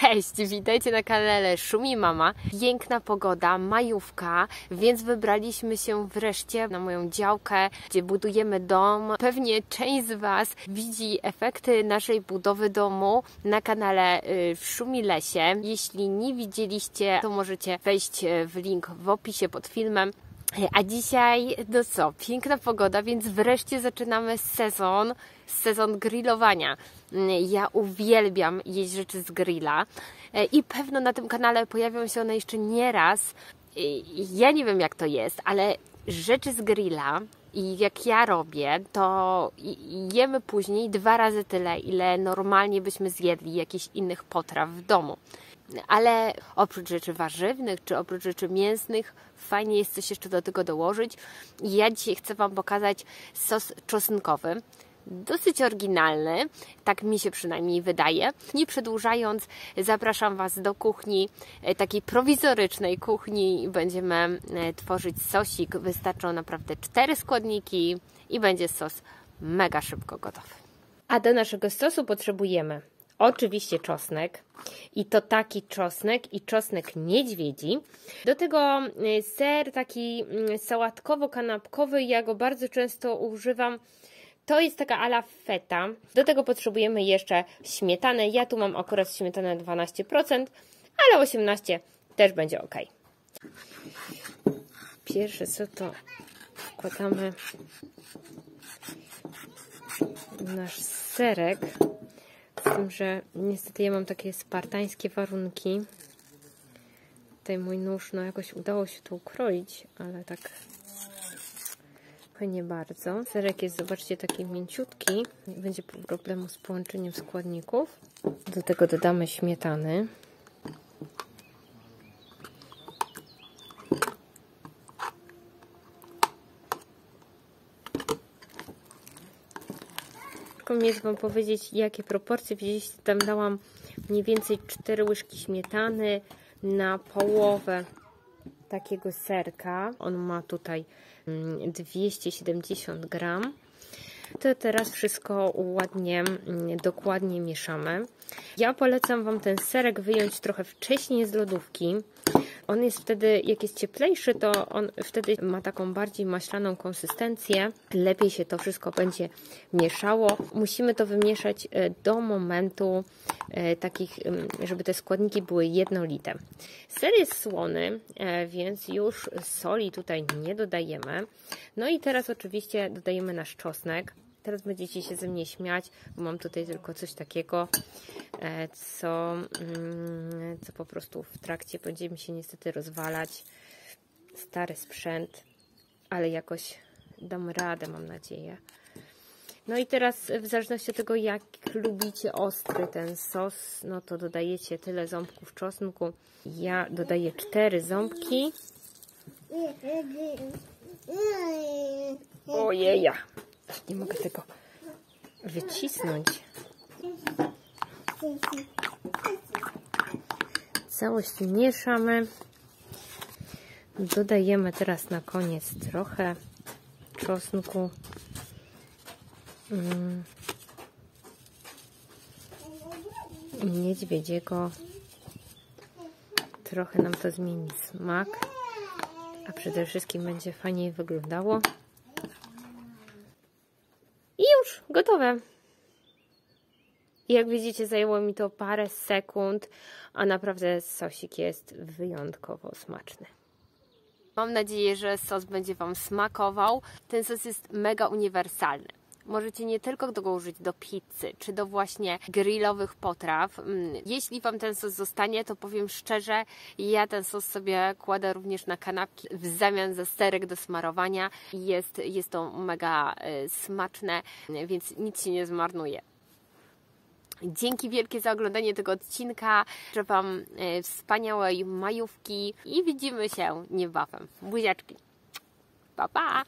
Cześć, witajcie na kanale Szumi Mama. Piękna pogoda, majówka, więc wybraliśmy się wreszcie na moją działkę, gdzie budujemy dom. Pewnie część z Was widzi efekty naszej budowy domu na kanale y, w Szumi Lesie. Jeśli nie widzieliście, to możecie wejść y, w link w opisie pod filmem. A dzisiaj, no co, piękna pogoda, więc wreszcie zaczynamy sezon, sezon grillowania. Ja uwielbiam jeść rzeczy z grilla e, i pewno na tym kanale pojawią się one jeszcze nie raz. Ja nie wiem jak to jest, ale rzeczy z grilla i jak ja robię, to jemy później dwa razy tyle, ile normalnie byśmy zjedli jakichś innych potraw w domu. Ale oprócz rzeczy warzywnych czy oprócz rzeczy mięsnych, fajnie jest coś jeszcze do tego dołożyć. Ja dzisiaj chcę Wam pokazać sos czosnkowy dosyć oryginalny, tak mi się przynajmniej wydaje. Nie przedłużając, zapraszam Was do kuchni, e, takiej prowizorycznej kuchni. Będziemy e, tworzyć sosik. Wystarczą naprawdę cztery składniki i będzie sos mega szybko gotowy. A do naszego sosu potrzebujemy oczywiście czosnek i to taki czosnek i czosnek niedźwiedzi. Do tego y, ser taki mm, sałatkowo-kanapkowy, ja go bardzo często używam. To jest taka ala feta. Do tego potrzebujemy jeszcze śmietanę. Ja tu mam akurat śmietanę 12%, ale 18% też będzie ok. Pierwsze co to wkładamy nasz serek. Z tym, że niestety ja mam takie spartańskie warunki. Tutaj mój nóż, no jakoś udało się to ukroić, ale tak nie bardzo. Serek jest, zobaczcie, taki mięciutki. Nie będzie problemu z połączeniem składników. Do tego dodamy śmietany. zapomnieć Wam powiedzieć, jakie proporcje. Widzieliście, tam dałam mniej więcej 4 łyżki śmietany na połowę takiego serka. On ma tutaj 270 mm, gram. To teraz wszystko ładnie, mm, dokładnie mieszamy. Ja polecam Wam ten serek wyjąć trochę wcześniej z lodówki, on jest wtedy, jak jest cieplejszy, to on wtedy ma taką bardziej maślaną konsystencję. Lepiej się to wszystko będzie mieszało. Musimy to wymieszać e, do momentu e, takich, żeby te składniki były jednolite. Ser jest słony, e, więc już soli tutaj nie dodajemy. No i teraz oczywiście dodajemy nasz czosnek. Teraz będziecie się ze mnie śmiać, bo mam tutaj tylko coś takiego, e, co, mm, co po prostu w trakcie będzie mi się niestety rozwalać. Stary sprzęt, ale jakoś dam radę, mam nadzieję. No i teraz w zależności od tego, jak lubicie ostry ten sos, no to dodajecie tyle ząbków czosnku. Ja dodaję cztery ząbki. Ojeja, nie mogę tego wycisnąć. Całość mieszamy. Dodajemy teraz na koniec trochę czosnku. Mm. Niedźwiedziego. Trochę nam to zmieni smak, a przede wszystkim będzie fajniej wyglądało już, gotowe. I jak widzicie, zajęło mi to parę sekund, a naprawdę sosik jest wyjątkowo smaczny. Mam nadzieję, że sos będzie Wam smakował. Ten sos jest mega uniwersalny. Możecie nie tylko go użyć do pizzy, czy do właśnie grillowych potraw. Mm, jeśli Wam ten sos zostanie, to powiem szczerze, ja ten sos sobie kładę również na kanapki w zamian za sterek do smarowania. Jest, jest to mega y, smaczne, więc nic się nie zmarnuje. Dzięki wielkie za oglądanie tego odcinka. Życzę Wam y, wspaniałej majówki i widzimy się niebawem. Buziaczki. Pa, pa!